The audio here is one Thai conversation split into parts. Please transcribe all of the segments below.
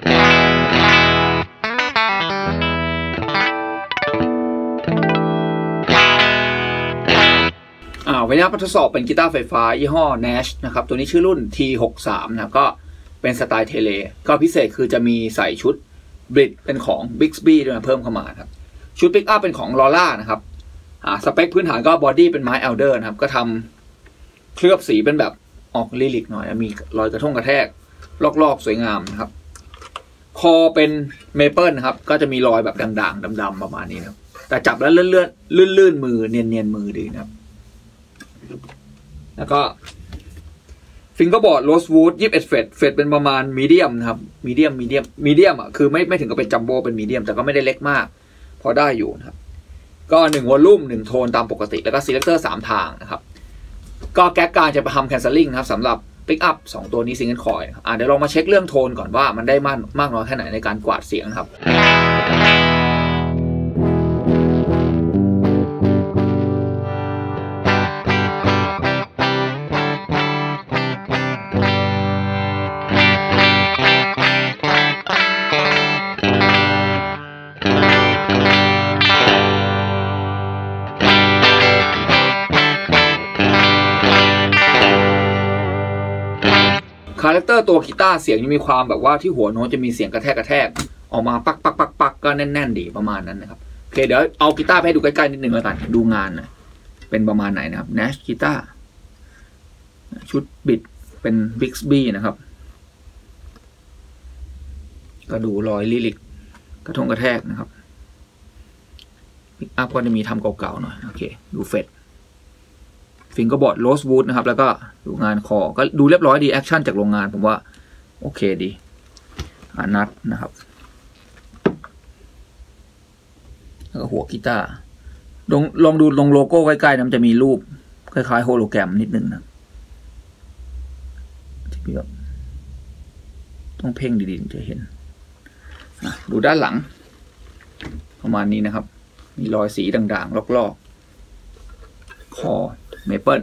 อ่าวันนี้ทดสอบเป็นกีตาร์ไฟฟ้า ยี่ห้อ Nash นะครับ ตัวนี้ชื่อรุ่น T63 นะครับก็เป็นสไตล์ Tele ก็พิเศษคือจะมีใส่ชุด bridge เป็นของ Bigsby ด้วยเพิ่มเข้ามาครับ ชุดปิกอัพเป็นของ Lollar นะครับอ่าสเปคพื้นฐานก็ body เป็นไม้ alder นะครับ ก็ทำเคลือบสีเป็นแบบออก relic หน่อย มีรอยกระเทาะกระแทก ลอกๆ สวยงามนะครับ คอเป็นเมเปิลนะครับ ก็จะมีรอยแบบด่างๆดำๆประมาณนี้นะครับ แต่จับแล้วเลื่อนๆลื่นๆมือเนียนๆมือดีนะครับ แล้วก็ fingerboard rosewood ยี่สิบเอ็ด fret fret เป็นประมาณ medium นะครับ medium medium medium อะคือไม่ไม่ถึงกับเป็นจัมโบ้เป็น medium แต่ก็ไม่ได้เล็กมาก พอได้อยู่นะครับ ก็หนึ่ง volume หนึ่งโทนตามปกติ แล้วก็ selector สามทางนะครับ ก็แก๊กกลางจะเป็น hum cancelling นะครับสำหรับ ปิกอัพสองตัวนี้ single coil อะเดี๋ยวลองมาเช็คเรื่องโทนก่อนว่ามันได้มากมากน้อยแค่ไหนในการกวาดเสียงครับ character ตัวกีตาร์เสียงจะมีความแบบว่าที่หัวโน้ตจะมีเสียงกระแทกกระแทกออกมาปักปักปักปักก็แน่น ๆ ดีประมาณนั้นนะครับโอเคเดี๋ยวเอากีตาร์ให้ดูใกล้ๆนิดนึงแล้วกันดูงานนะเป็นประมาณไหนนะครับ Nash กีตาร์ชุด bridge เป็น Bigsby นะครับ ก็ดูรอย relic กระเทาะกระแทกนะครับปิกอัพก็จะมีทำเก่าๆหน่อย โอเค ดู fret fingerboard rosewood นะครับ แล้วก็ดูงานคอ ก็ดูเรียบร้อยดี action จากโรงงานผมว่า โอเคดีอะ nut นะครับ แล้วก็หัวกีตาร์ลองลองดูลงโลโก้ใกล้ๆนะมันจะมีรูป คล้ายๆ โฮโลแกรมนิดนึงนะต้องเพ่งดีๆจะเห็น ดูด้านหลัง ประมาณนี้นะครับ มีรอยสีด่างๆ ลอกๆ คอ เมเปิล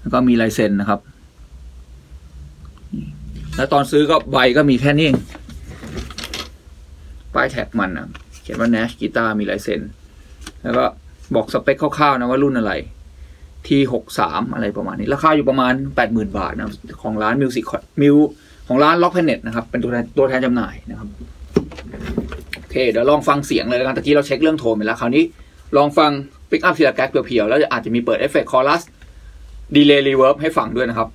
แล้วก็มีลายเซ็นนะครับ แล้วตอนซื้อก็ใบก็มีแค่นี้เองป้าย tag มันนะเขียนว่า Nash กีตาร์มีลายเซ็นแล้วก็บอกสเปคคร่าวๆนะว่ารุ่นอะไร T63 อะไรประมาณนี้ ราคาอยู่ประมาณ80,000บาทนะของร้าน Music มิวของร้าน Rock Planet นะครับ เป็นตัวแทนตัวแทนจำหน่ายนะครับ โอเค เดี๋ยวลองฟังเสียงเลยแล้วกันตะกี้เราเช็คเรื่องโทนไปแล้ว คราวนี้ลองฟัง ปิกอัพทีละแก๊ก pure ๆแล้วอาจจะมีเปิด effect chorus delay reverb ให้ฟังด้วยนะครับ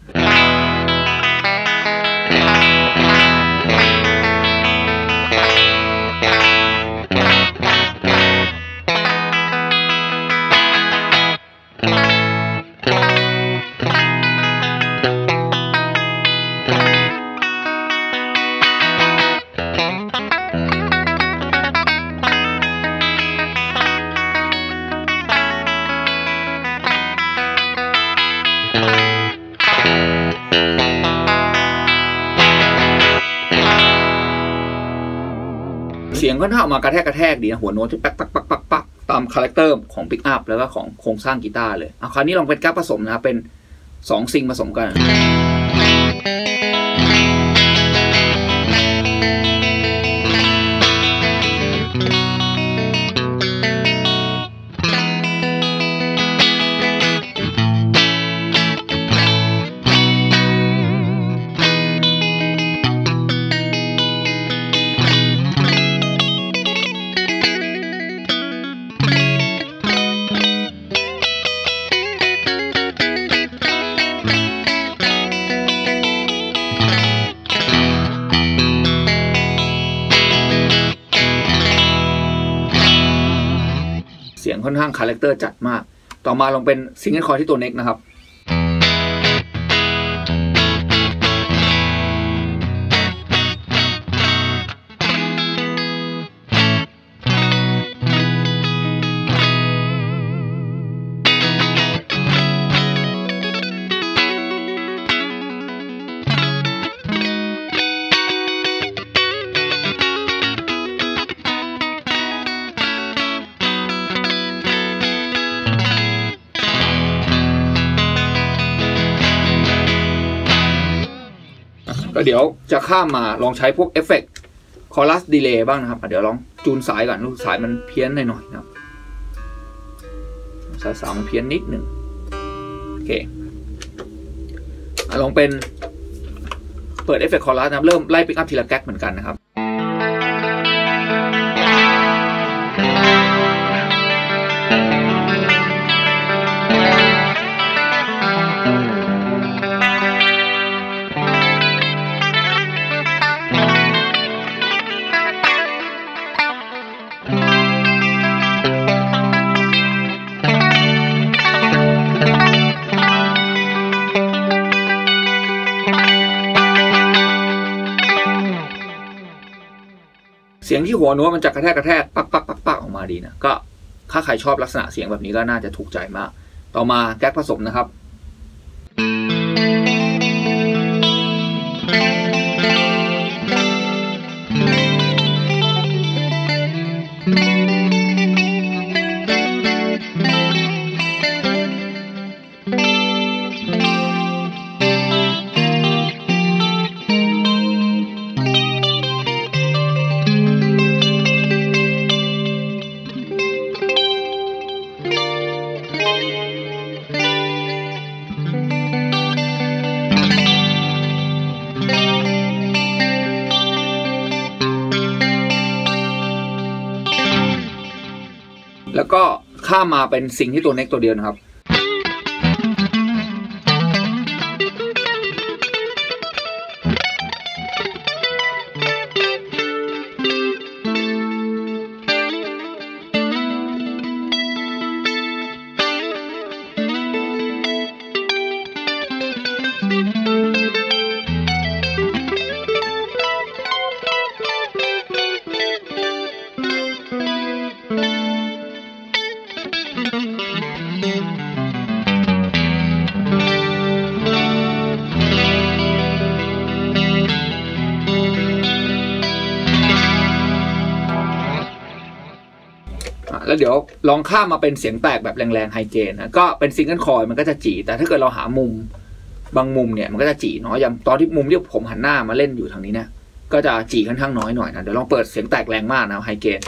เสียงค่อนข้างออกมากระแทกกระแทกดีนะหัวโน้ตที่ปักปักปักปักปักตาม character ของปิกอัพแล้วก็ของโครงสร้างกีตาร์เลยเอาคราวนี้ลองเป็นแก๊กผสมนะครับเป็นสองซิงผสมกัน ค่อนข้าง character จัดมาก ต่อมาลองเป็น single coil ที่ตัว neck นะครับ ก็เดี๋ยวจะข้ามมาลองใช้พวก effect chorus delay บ้างนะครับเดี๋ยวลองจูนสายก่อนลูกสายมันเพี้ยนหน่อยๆนะครับสายสามมันเพี้ยนนิดหนึ่งโอเคลองเป็นเปิด effect chorus นะครับ เริ่มไล่ปิกอัพทีละแก๊กเหมือนกันนะครับ เสียงที่หัวโน้ตมันจะกระแทกกระแทกปักปักปักปักออกมาดีนะก็ถ้าใครชอบลักษณะเสียงแบบนี้ก็น่าจะถูกใจมาก ต่อมาแก๊กผสมนะครับ แล้วก็ข้ามมาเป็นสิ่งที่ตัวเน็กตัวเดียวนะครับ เดี๋ยวลองข้ามมาเป็นเสียงแตกแบบแรงๆ high gain นะก็เป็น single coil มันก็จะจี่แต่ถ้าเกิดเราหามุมบางมุมเนี่ยมันก็จะจี่น้อยอย่างตอนที่มุมที่ผมหันหน้ามาเล่นอยู่ทางนี้เนี่ยก็จะจี่ค่อนข้างน้อยหน่อยนะเดี๋ยวลองเปิดเสียงแตกแรงมากนะ high gain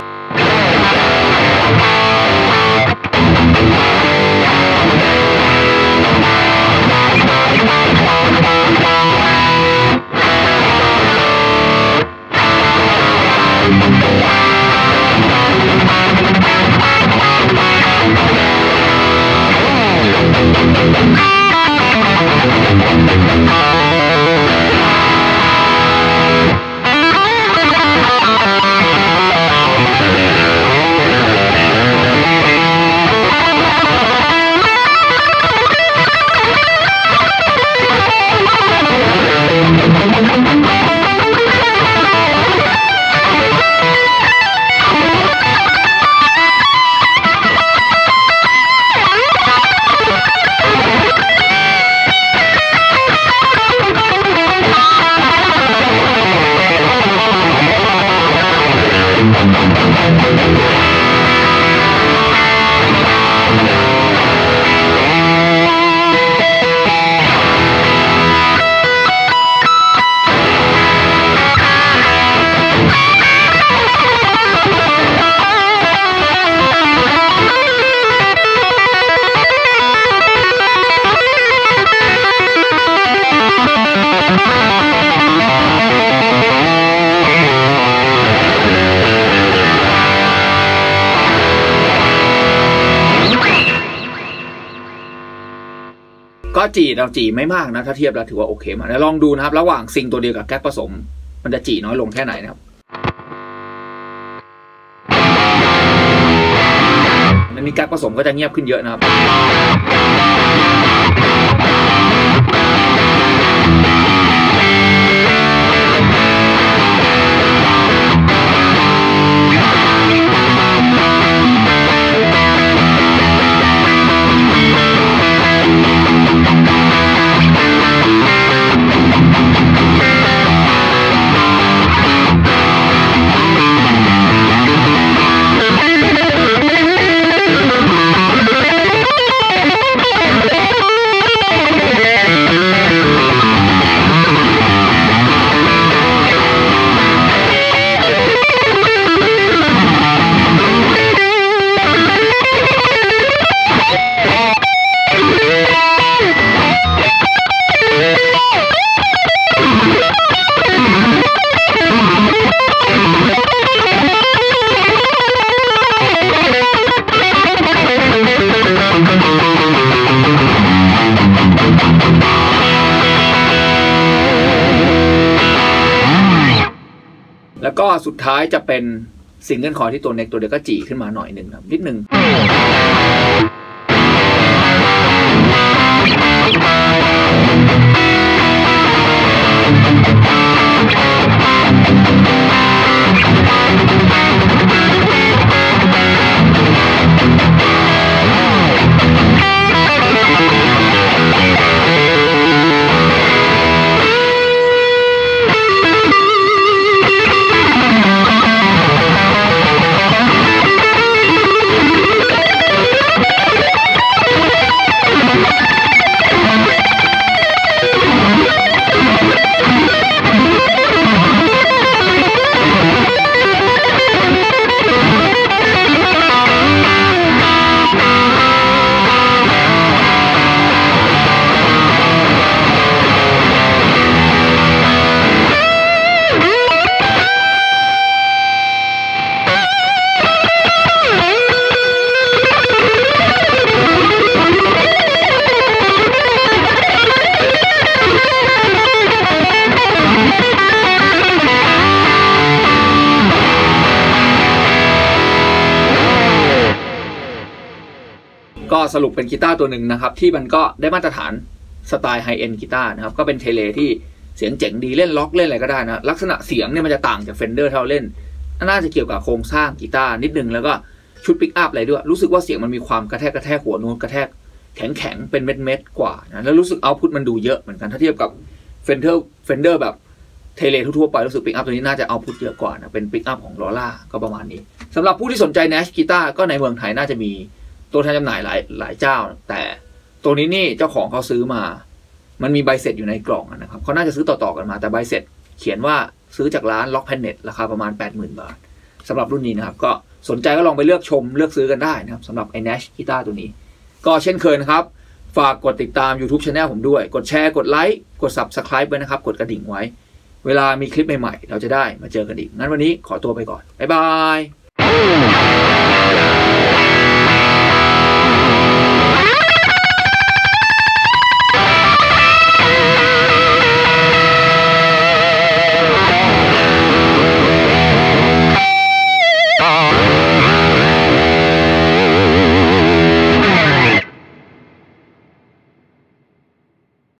ก็จีเราจีไม่มากนะถ้าเทียบแล้วถือว่าโอเคมากแล้วลองดูนะครับ ระหว่างซิงตัวเดียวกับแก๊กผสม มันจะจีน้อยลงแค่ไหนนะครับมันมีแก๊กผสมก็จะเงียบขึ้นเยอะนะครับ สุดท้ายจะเป็น single coil ที่ตัว neck ตัวเดียวก็จี่ขึ้นมาหน่อยหนึ่งครับ นิดหนึ่ง สรุปเป็นกีตาร์ตัวหนึ่งนะครับ ที่มันก็ได้มาตรฐานสไตล์ high-end กีตาร์นะครับ ก็เป็น Tele ที่เสียงเจ๋งดีเล่นร็อกเล่นอะไรก็ได้นะ ลักษณะเสียงเนี่ยมันจะต่างจาก Fender เท่าที่เล่น น่าจะเกี่ยวกับโครงสร้างกีตาร์นิดนึงแล้วก็ชุดปิกอัพอะไรด้วย รู้สึกว่าเสียงมันมีความกระแทกกระแทกหัวโน้ตกระแทกแข็งแข็งเป็นเม็ดเม็ดกว่านะแล้วรู้สึก output มันดูเยอะเหมือนกันถ้าเทียบกับ Fender Fender แบบ Tele ทั่วไปรู้สึกปิกอัพตัวนี้น่าจะ output เยอะกว่านะเป็นปิกอัพของ Lollar ก็ประมาณนี้สำหรับผู้ที่สนใจ Nash กีตาร์ก็ในเมืองไทยน่าจะมี ตัวแทนจำหน่ายหลายหลายเจ้า แต่ตัวนี้นี่เจ้าของเขาซื้อมา มันมีใบเสร็จอยู่ในกล่องนะครับเขาน่าจะซื้อต่อๆกันมา แต่ใบเสร็จเขียนว่าซื้อจากร้าน Rock Planet ราคาประมาณ 80,000 บาทสำหรับรุ่นนี้นะครับ ก็สนใจก็ลองไปเลือกชมเลือกซื้อกันได้นะครับสำหรับไอ้ Nash กีตาร์ตัวนี้ ก็เช่นเคยนะครับ ฝากกดติดตาม YouTube Channel ผมด้วย กดแชร์กดไลค์กด Subscribe ไว้นะครับ กดกระดิ่งไว้ เวลามีคลิปใหม่ๆ เราจะได้มาเจอกันอีกงั้นวันนี้ขอตัวไปก่อนบ๊ายบาย